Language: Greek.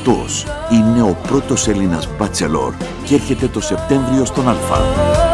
Αυτός είναι ο πρώτος Έλληνας μπάτσελορ και έρχεται το Σεπτέμβριο στον Αλφα.